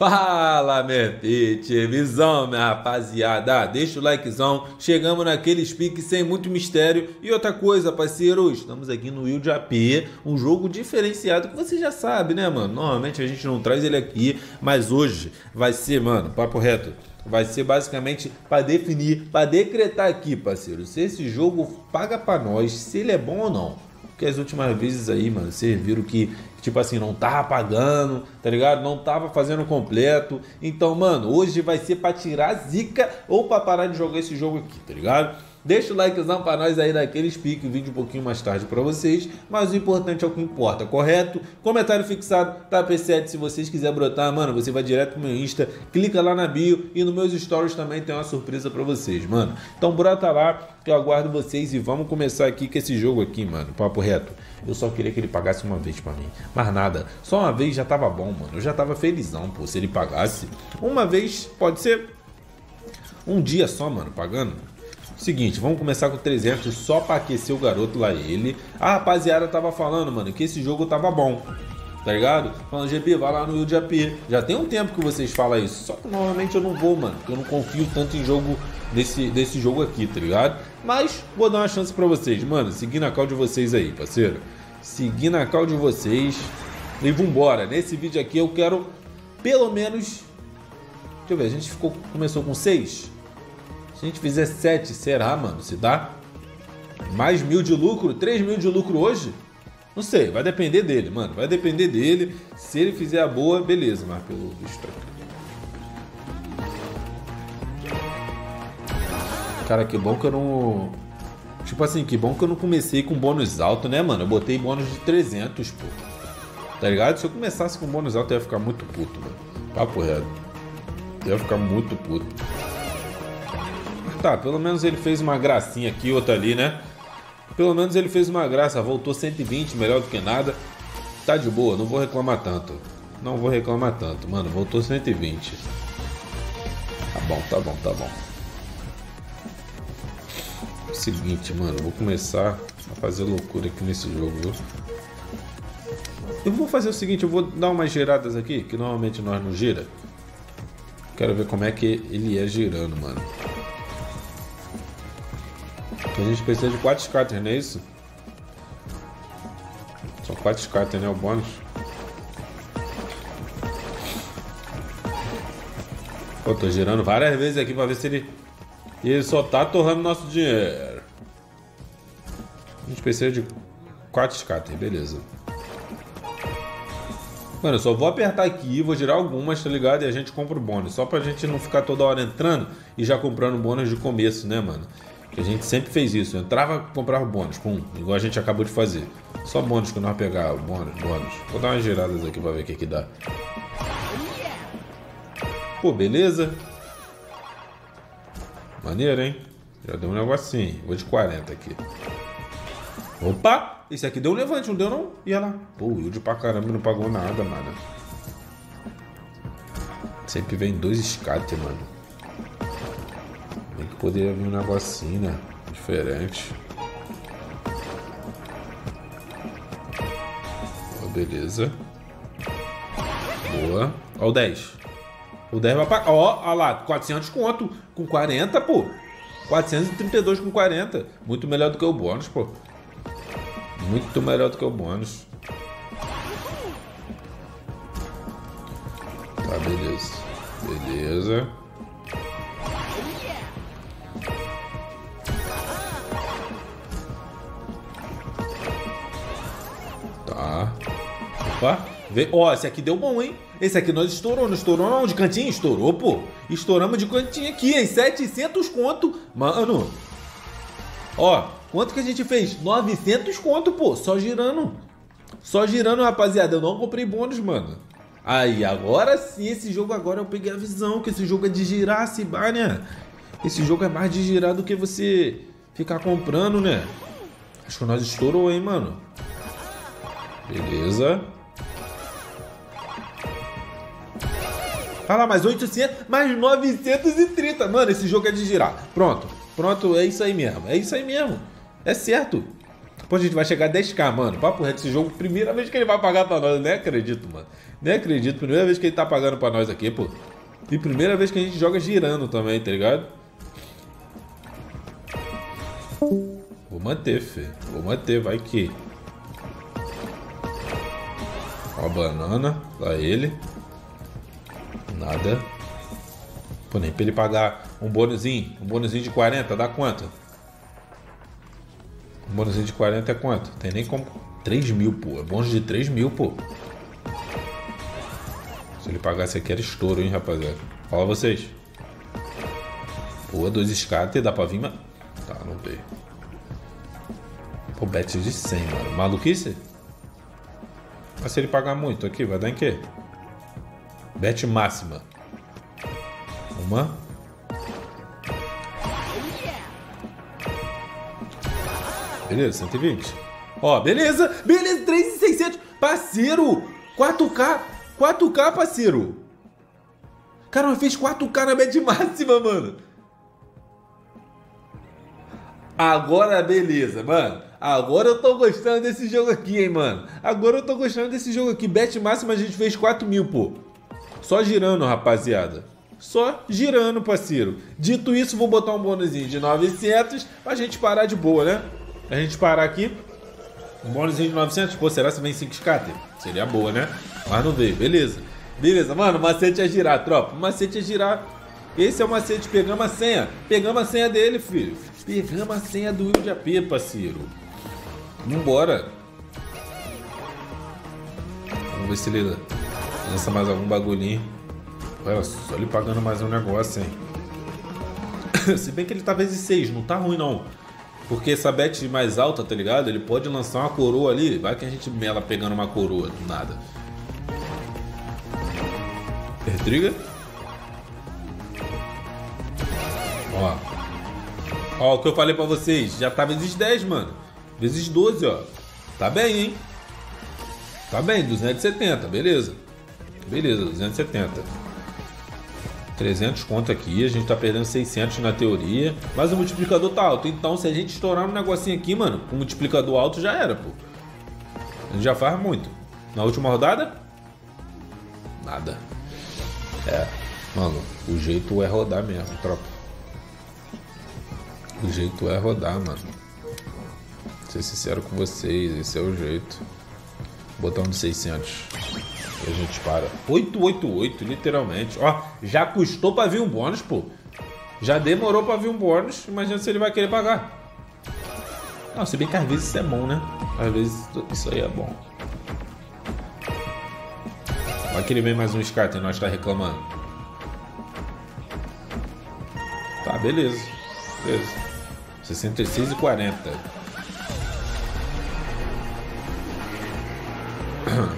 Fala, meu pit, visão, minha rapaziada. Deixa o likezão. Chegamos naquele speak sem muito mistério. E outra coisa, parceiros, estamos aqui no Wild AP, um jogo diferenciado que você já sabe, né, mano? Normalmente a gente não traz ele aqui, mas hoje vai ser, mano, papo reto. Vai ser basicamente para definir, para decretar aqui, parceiro, se esse jogo paga para nós, se ele é bom ou não. Porque as últimas vezes aí, mano, vocês viram que tipo assim, não tava pagando, tá ligado? Não tava fazendo completo. Então, mano, hoje vai ser pra tirar zica ou pra parar de jogar esse jogo aqui, tá ligado? Deixa o likezão pra nós aí daqueles pique, vídeo um pouquinho mais tarde pra vocês. Mas o importante é o que importa, correto? Comentário fixado, tá P7 se vocês quiserem brotar, mano, você vai direto pro meu Insta, clica lá na bio e nos meus stories também tem uma surpresa pra vocês, mano. Então brota lá que eu aguardo vocês e vamos começar aqui com esse jogo aqui, mano, papo reto. Eu só queria que ele pagasse uma vez pra mim, mais nada. Só uma vez já tava bom, mano. Eu já tava felizão, pô, se ele pagasse. Uma vez, pode ser um dia só, mano, pagando. Seguinte, vamos começar com 300 só para aquecer o garoto lá ele. A rapaziada tava falando, mano, que esse jogo tava bom. Tá ligado? Falando, GP, vai lá no Wild AP. Já tem um tempo que vocês falam isso. Só que normalmente eu não vou, mano. Porque eu não confio tanto em jogo desse, desse jogo aqui, tá ligado? Mas vou dar uma chance para vocês, mano. Seguindo a call de vocês aí, parceiro. Seguindo a call de vocês. E vambora. Nesse vídeo aqui eu quero pelo menos. Deixa eu ver, a gente ficou, começou com 6. Se a gente fizer 7, será, mano? Se dá? Mais mil de lucro? 3 mil de lucro hoje? Não sei, vai depender dele, mano. Vai depender dele. Se ele fizer a boa, beleza, mas pelo visto Cara, que bom que eu não. Tipo assim, que bom que eu não comecei com bônus alto, né, mano? Eu botei bônus de 300, pô. Tá ligado? Se eu começasse com bônus alto, eu ia ficar muito puto, mano. Papo reto. Eu ia ficar muito puto. Tá, pelo menos ele fez uma gracinha aqui, outra ali, né? Pelo menos ele fez uma graça, voltou 120, melhor do que nada. Tá de boa, não vou reclamar tanto. Não vou reclamar tanto, mano, voltou 120. Tá bom, tá bom, tá bom. Seguinte, mano, vou começar a fazer loucura aqui nesse jogo, viu? Eu vou fazer o seguinte, eu vou dar umas giradas aqui, que normalmente nós não gira. Quero ver como é que ele é girando, mano. A gente precisa de 4 scatter, não é isso? São 4 scatter, né? O bônus. Pô, tô girando várias vezes aqui pra ver se ele. E ele só tá torrando nosso dinheiro. A gente precisa de 4 scatter, beleza. Mano, eu só vou apertar aqui, vou girar algumas, tá ligado? E a gente compra o bônus. Só pra gente não ficar toda hora entrando e já comprando bônus de começo, né, mano? Que a gente sempre fez isso. Eu entrava, comprava bônus, pum, igual a gente acabou de fazer. Só bônus que nós pegava, bônus, bônus. Vou dar umas giradas aqui pra ver o que que dá. Pô, beleza. Maneiro, hein? Já deu um negocinho. Vou de 40 aqui. Opa! Esse aqui deu um levante, não deu não? E ela? Pô, o de pra caramba não pagou nada, mano. Sempre vem dois scatter, mano poderia vir um negocinho, né? Diferente. Oh, beleza. Boa. Ó o 10. O 10 vai pagar. Ó, ó lá, 400 conto. Com 40, pô. 432 com 40. Muito melhor do que o bônus, pô. Muito melhor do que o bônus. Tá, beleza. Beleza. Ó, vê. Ó, esse aqui deu bom, hein? Esse aqui nós estourou, não estourou não? De cantinho? Estourou, pô. Estouramos de cantinho aqui, hein? 700 conto. Mano. Ó, quanto que a gente fez? 900 conto, pô. Só girando. Só girando, rapaziada. Eu não comprei bônus, mano. Aí, agora sim, esse jogo agora eu peguei a visão, que esse jogo é de girar, se bar, né? Esse jogo é mais de girar do que você ficar comprando, né? Acho que nós estourou, hein, mano. Beleza. Lá, mais 800, mais 930. Mano, esse jogo é de girar. Pronto. Pronto, é isso aí mesmo. É isso aí mesmo. É certo. Pô, a gente vai chegar a 10k, mano. Papo reto, esse jogo, primeira vez que ele vai pagar pra nós. Eu nem acredito, mano. Nem acredito. Primeira vez que ele tá pagando pra nós aqui, pô. E primeira vez que a gente joga girando também, tá ligado? Vou manter, fê. Vou manter, vai que. Ó a banana. Lá ele. Nada. Pô, nem pra ele pagar um bônusinho. Um bônusinho de 40, dá quanto? Um bônusinho de 40 é quanto? Tem nem como. 3 mil, pô. É bônus de 3 mil, pô. Se ele pagasse aqui era estouro, hein, rapaziada. Fala vocês. Pô, dois skater, dá pra vir, mas... Tá, não veio. Pô, bet de 100, mano. Maluquice? Mas se ele pagar muito aqui, vai dar em quê? Bet máxima. Uma. Beleza, 120. Ó, beleza, beleza, 3,600. Parceiro, 4K, 4K, parceiro. Cara, fez 4K na bet máxima, mano. Agora, beleza, mano. Agora eu tô gostando desse jogo aqui, hein, mano. Agora eu tô gostando desse jogo aqui. Bet máxima a gente fez 4 mil, pô. Só girando, rapaziada. Só girando, parceiro. Dito isso, vou botar um bônusinho de 900 pra gente parar de boa, né? A gente parar aqui. Um bônusinho de 900. Pô, será que vem 5 scatter? Seria boa, né? Mas não veio. Beleza. Beleza, mano. O macete é girar, tropa. O macete é girar. Esse é o macete. Pegamos a senha. Pegamos a senha dele, filho. Pegamos a senha do Will de AP, parceiro. Vambora. Vamos ver se ele lança mais algum bagulhinho. Olha só ele pagando mais um negócio, hein? se bem que ele tá vezes 6, não tá ruim não. Porque essa bet mais alta, tá ligado? Ele pode lançar uma coroa ali. Vai que a gente mela pegando uma coroa do nada. Retriga. Ó. Ó, o que eu falei pra vocês. Já tá vezes 10, mano. Vezes 12, ó. Tá bem, hein? Tá bem, 270, beleza. Beleza, 270. 300 conto aqui, a gente tá perdendo 600 na teoria, mas o multiplicador tá alto. Então, se a gente estourar um negocinho aqui, mano, com multiplicador alto já era, pô. A gente já faz muito. Na última rodada? Nada. É, mano, o jeito é rodar mesmo, tropa. O jeito é rodar, mano. Ser sincero com vocês, esse é o jeito. Botão de 600. E a gente para. 888, literalmente. Ó, já custou pra vir um bônus, pô. Já demorou pra vir um bônus. Imagina se ele vai querer pagar. Não, se bem que às vezes isso é bom, né? Às vezes isso aí é bom. Vai que ele vem mais um scatter e nós tá reclamando. Tá, beleza. Beleza. 66 e 40.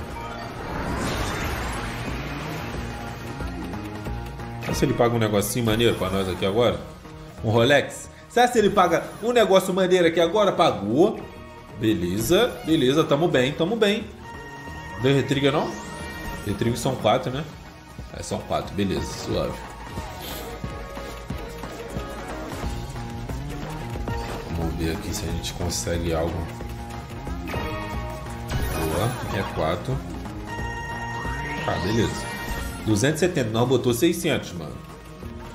se ele paga um negocinho maneiro pra nós aqui agora? Um Rolex? Sabe se ele paga um negócio maneiro aqui agora? Pagou. Beleza, beleza, tamo bem, tamo bem. Deu retriga não? Retriga são quatro, né? É, são quatro, beleza, suave. Vamos ver aqui se a gente consegue algo. Boa, é quatro. Ah, beleza. 270, não, botou 600, mano.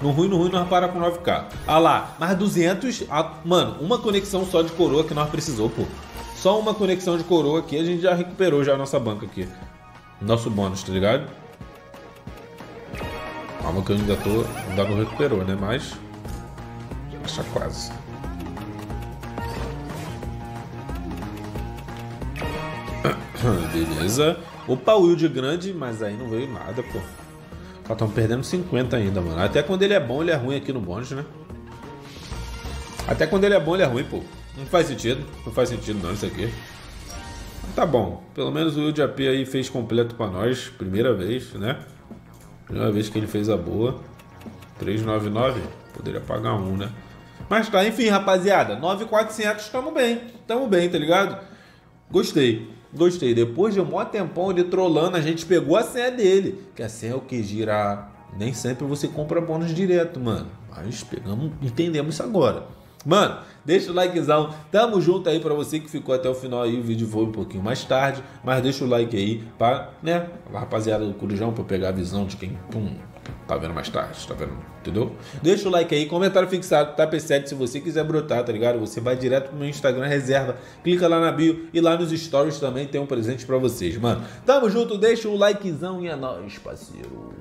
No ruim, no ruim, nós para com 9k. Ah lá, mas 200, ah, mano, uma conexão só de coroa que nós precisou, pô. Só uma conexão de coroa aqui, a gente já recuperou já a nossa banca aqui. Nosso bônus, tá ligado? Calma que eu ainda tô, ainda não recuperou, né? Mas, acha quase. Beleza. Opa, o Wild grande, mas aí não veio nada, pô. Só estão perdendo 50 ainda, mano. Até quando ele é bom, ele é ruim aqui no bônus, né? Até quando ele é bom, ele é ruim, pô. Não faz sentido. Não faz sentido não isso aqui. Tá bom. Pelo menos o Wild AP aí fez completo pra nós. Primeira vez, né? Primeira vez que ele fez a boa. 399. Poderia pagar um, né? Mas tá, enfim, rapaziada. 9,400. Tamo bem. Tamo bem, tá ligado? Gostei. Gostei. Depois de um maior tempão ele trollando, a gente pegou a senha dele. Que a senha é o que girar. Nem sempre você compra bônus direto, mano. Mas pegamos, entendemos isso agora. Mano, deixa o likezão. Tamo junto aí pra você que ficou até o final aí. O vídeo foi um pouquinho mais tarde, mas deixa o like aí pra, né, a rapaziada do Corujão pra pegar a visão de quem, pum, tá vendo mais tarde, tá vendo? Entendeu? Deixa o like aí, comentário fixado, tá P7 se você quiser brotar, tá ligado? Você vai direto pro meu Instagram reserva, clica lá na bio e lá nos stories também tem um presente pra vocês, mano. Tamo junto, deixa o likezão e é nóis, parceiro.